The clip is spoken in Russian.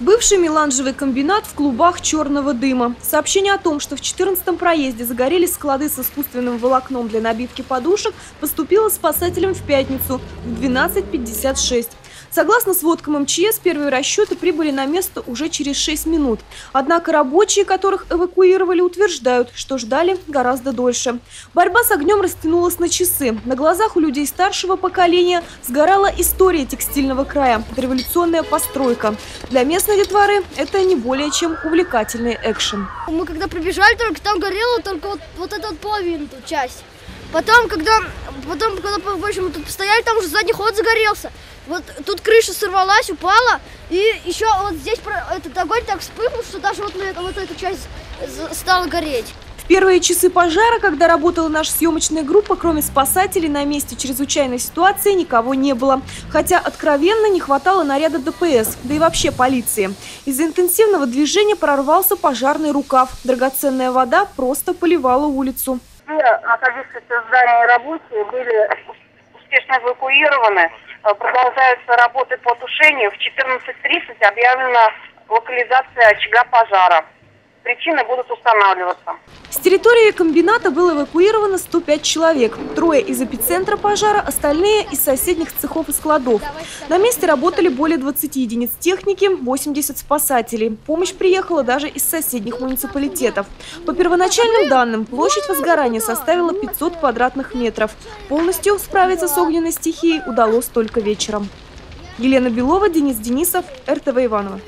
Бывший меланжевый комбинат в клубах черного дыма. Сообщение о том, что в 14-м проезде загорелись склады с искусственным волокном для набивки подушек, поступило спасателям в пятницу в 12.56. Согласно сводкам МЧС, первые расчеты прибыли на место уже через 6 минут. Однако рабочие, которых эвакуировали, утверждают, что ждали гораздо дольше. Борьба с огнем растянулась на часы. На глазах у людей старшего поколения сгорала история текстильного края, революционная постройка. Для местной детворы это не более чем увлекательный экшен. Мы когда прибежали, только там горела только вот, вот эта вот половина часть. Потом, когда, потом, когда в общем, тут постояли, там уже задний ход загорелся. Вот тут крыша сорвалась, упала, и еще вот здесь этот огонь так вспыхнул, что даже вот, на, вот эту часть стала гореть. В первые часы пожара, когда работала наша съемочная группа, кроме спасателей, на месте чрезвычайной ситуации никого не было. Хотя откровенно не хватало наряда ДПС, да и вообще полиции. Из-за интенсивного движения прорвался пожарный рукав. Драгоценная вода просто поливала улицу. Все находившиеся в здании рабочие были успешно эвакуированы. Э, продолжаются работы по тушению. В 14.30 объявлена локализация очага пожара. Причины будут устанавливаться. С территории комбината было эвакуировано 105 человек. Трое из эпицентра пожара, остальные из соседних цехов и складов. На месте работали более 20 единиц техники, 80 спасателей. Помощь приехала даже из соседних муниципалитетов. По первоначальным данным, площадь возгорания составила 500 квадратных метров. Полностью справиться с огненной стихией удалось только вечером. Елена Белова, Денис Денисов, РТВ Иванова.